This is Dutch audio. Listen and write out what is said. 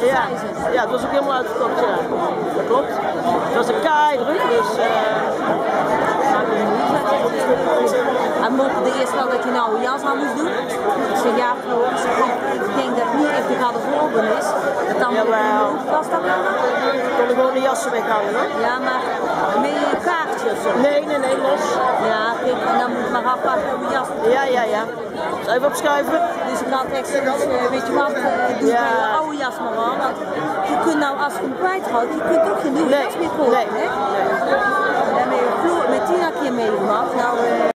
Ja, ja, het was ook helemaal uitverkocht, ja. Dat klopt. Het was een kei druk, dus... Hij mocht de eerste wel dat je nou een jas aan moest doen. Ik zeg ja, ik ik denk dat het niet echt de garderobe is. Dat dan Jawel. was dat wel? Ik kon gewoon de jassen weghalen, hoor. Ja, maar ben je kaartje of zo? Nee, nee, nee, los. Ja, kijk, en dan moet je maar afwachten hoe je jas Ja, ja, ja. Even opschuiven? Dus ik laat echt een uh, weet je wat, eh, uh, doe je oude jas maar. Want je kunt nou, als je hem kwijtraakt, je kunt toch geen nieuwe nee. jas meer kopen. Nee. Hè? Nee. Met, Tina tien keer meegemaakt. Nou, eh,